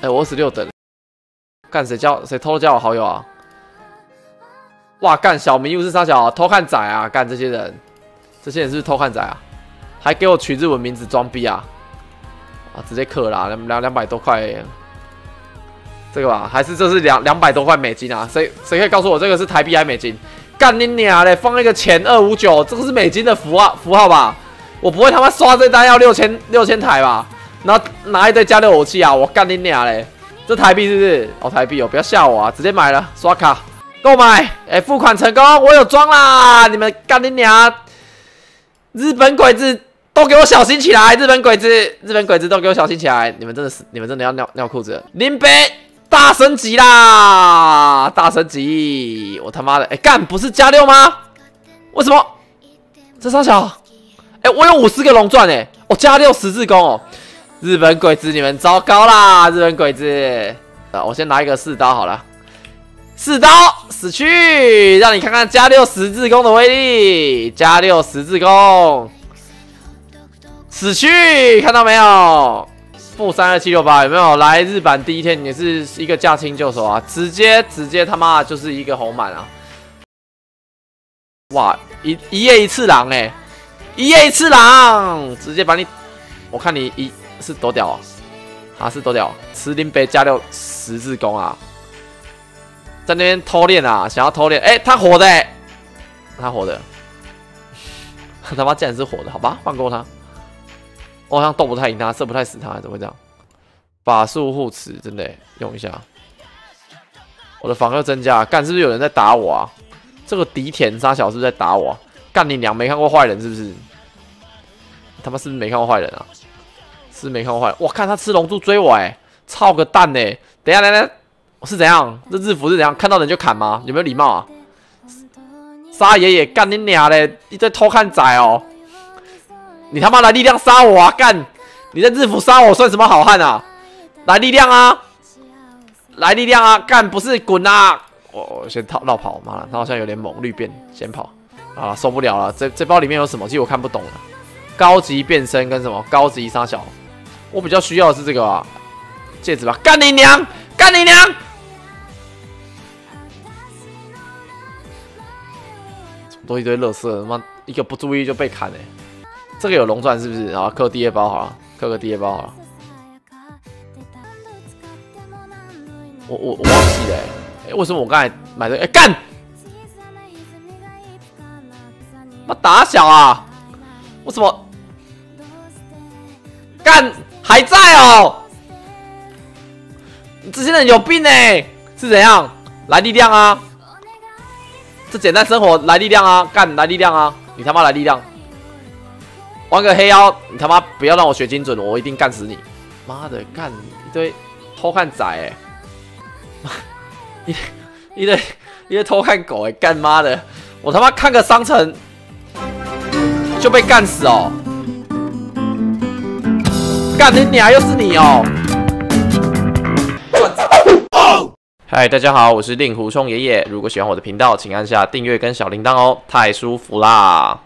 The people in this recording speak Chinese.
哎，我二十六等。干谁叫谁偷偷加我好友啊？哇，干小明又是啥小偷看仔啊？干这些人，这些人是不是偷看仔啊？还给我取日文名字装逼啊？啊，直接氪啦，两两两百多块，这个吧？还是这是两两百多块美金啊？谁谁可以告诉我这个是台币还是美金？干你娘嘞！放那个钱二五九，这个是美金的符号符号吧？我不会他妈刷这单要六千六千台吧？然后拿一堆加六武器啊！我干你娘嘞！这台币是不是？哦，台币哦，不要吓我啊！直接买了，刷卡购买，哎，付款成功，我有装啦！你们干你娘！日本鬼子都给我小心起来！日本鬼子，日本鬼子都给我小心起来！你们真的是，你们真的要尿尿裤子！林北大升级啦！大升级！我他妈的，哎，干不是加六吗？为什么？这啥小？哎，我有五十个龙钻哎！我加六十字弓哦！日本鬼子，你们糟糕啦！日本鬼子，啊，我先拿一个四刀好了，四刀死去，让你看看加六十字弓的威力，加六十字弓，死去，看到没有？负三二七六八有没有？来日版第一天也是一个驾轻就熟啊，直接直接他妈就是一个红满啊！哇，一一夜一次郎哎，一夜一次郎，直接把你，我看你一。是多屌啊！啊，是多屌！吃林杯加六十字弓啊，在那边偷练啊，想要偷练。哎，他火的，他火的，他妈竟然是火的，好吧，放过他。我好像斗不太赢他，射不太死他，怎么会这样？法术护持真的用一下。我的防御增加，干是不是有人在打我啊？这个敌田沙小是不是在打我？干你娘！没看过坏人是不是？他妈是不是没看过坏人啊？是没看坏，我看他吃龙珠追我，哎，操个蛋呢！等下，来来，是怎样？这日服是怎样？看到人就砍吗？有没有礼貌啊？杀爷爷，干你娘嘞！你在偷看仔哦！你他妈来力量杀我啊！干！你在日服杀我算什么好汉啊？来力量啊！来力量啊！干！不是滚啊！我我先逃绕跑，妈了，他好像有点猛，绿变先跑啊！受不了了，这这包里面有什么？其实我看不懂了。高级变身跟什么？高级杀小。我比较需要的是这个啊，戒指吧！干你娘！干你娘！多一堆乐色，他妈一个不注意就被砍哎！这个有龙钻是不是？啊，刻第二包好了，刻个第二包好了。我我我忘记了哎，为什么我刚才买的？哎干！妈打小啊！为什么？干！还在哦，这些人有病呢，是怎样？来力量啊！这简单生活来力量啊！干来力量啊！你他妈来力量！玩个黑妖，你他妈不要让我学精准，我一定干死你！妈的，干一堆偷看仔 哎！一一堆一堆偷看狗哎！干妈的，我他妈看个商城就被干死哦！干你娘！又是你哦！嗨，大家好，我是令狐冲爷爷。如果喜欢我的频道，请按下订阅跟小铃铛哦，太舒服啦！